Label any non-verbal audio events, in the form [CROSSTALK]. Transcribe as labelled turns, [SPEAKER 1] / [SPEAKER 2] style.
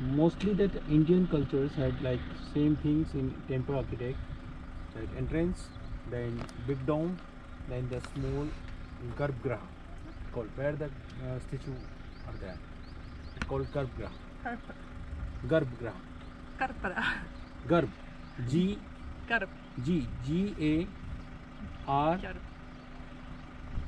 [SPEAKER 1] mostly that Indian cultures had like same things in temple architect, like entrance, then big dome, then the small garbhagriha called where the uh, statue are there. It's called garbhagriha. [LAUGHS] Garbhagriha.
[SPEAKER 2] Karpara.
[SPEAKER 1] garb, G
[SPEAKER 2] garb,
[SPEAKER 1] G G A R
[SPEAKER 2] garb.